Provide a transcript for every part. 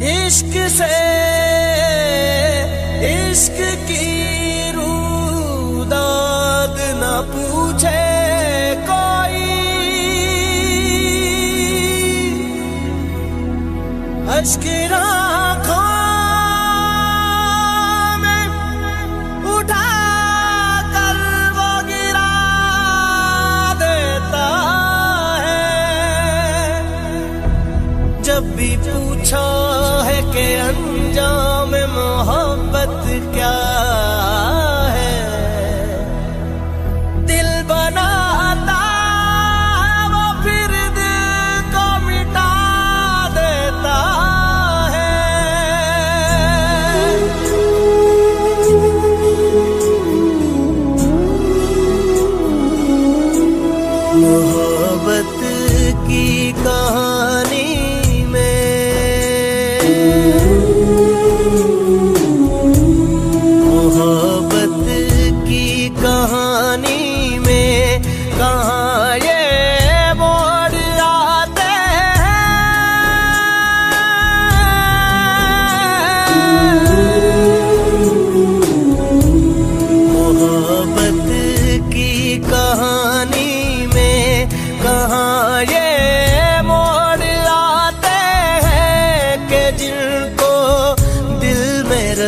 इश्क से इश्क की रूदाद न पूछे कोई। अश्क आँखों कर देता जब भी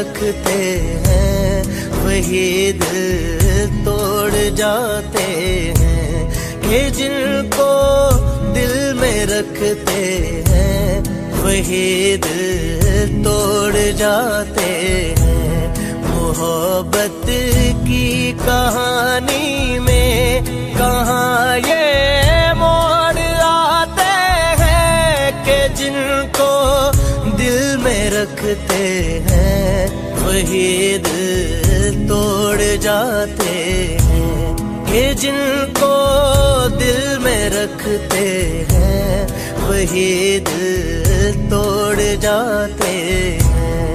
रखते हैं, वही दिल तोड़ जाते हैं। कि जिनको दिल में रखते हैं, वही दिल तोड़ जाते हैं। मोहब्बत की कहानी में कहाँ ये मोड़ आते हैं कि जिनको में रखते हैं वही दिल तोड़ जाते हैं। ये जिनको दिल में रखते हैं वही दिल तोड़ जाते हैं।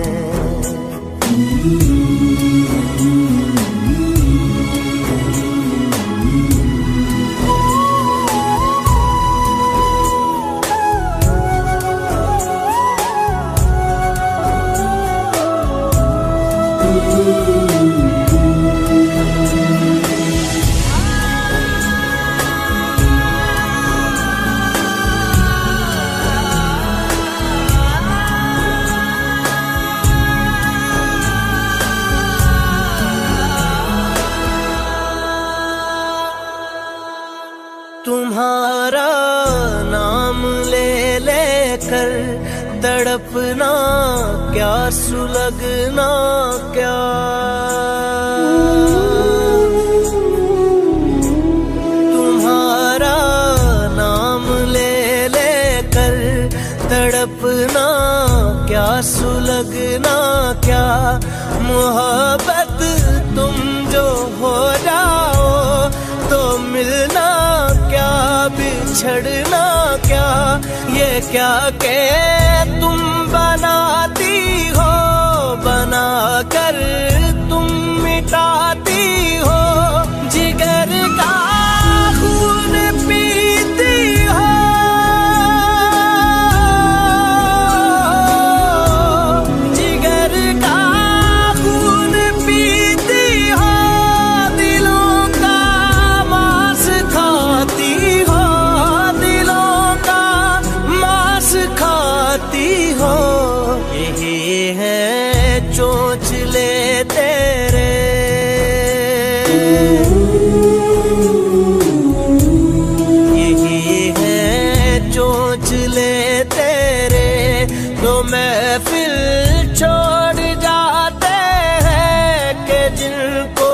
तुम्हारा नाम ले लेकर तड़पना क्या, सुलगना क्या? तुम्हारा नाम ले लेकर तड़पना क्या, सुलगना क्या? मोहब्बत बिछड़ना क्या? ये क्या के तुम बनाती है चोंचले तेरे तो महफिल छोड़ जाते हैं कि जिनको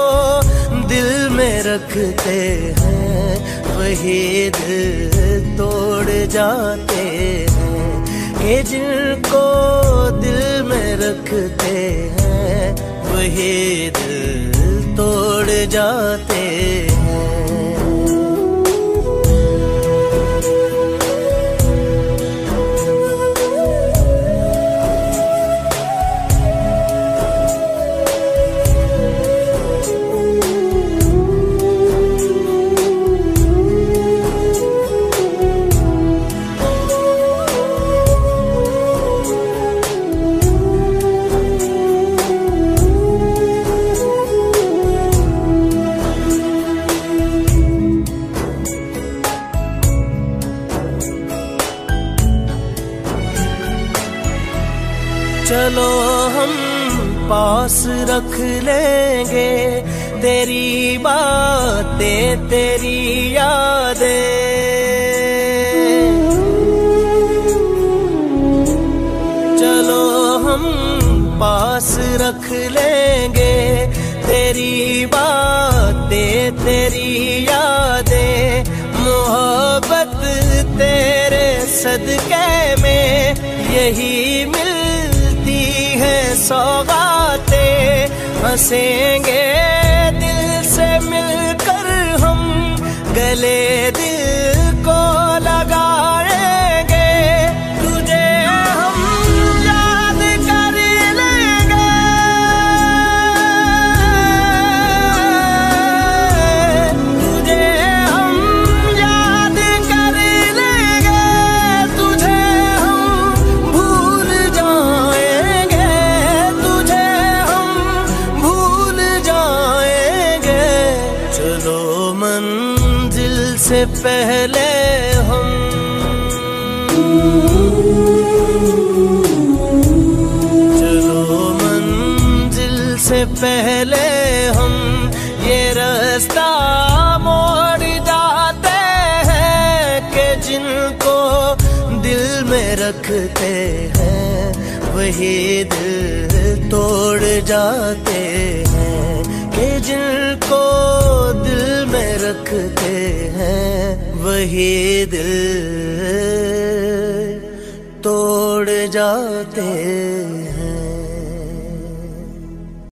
दिल में रखते हैं, वही दिल तोड़ जाते हैं कि जिनको दिल में रखते हैं, वही दिल तोड़ जाते हैं चलो हम पास रख लेंगे। तेरी बातें, तेरी यादें। चलो हम पास रख लेंगे। तेरी बातें, तेरी यादें। मोहब्बत तेरे सदके में यही मिलती है सौगाते हंसेंगे दिल से मिलकर हम गले दिल पहले हम। चलो मंजिल से पहले हम। ये रास्ता मोड़ जाते हैं कि जिनको दिल में रखते हैं, वही दिल तोड़ जाते हैं। कि जिनको दिल में रखते हैं वही दिल तोड़ जाते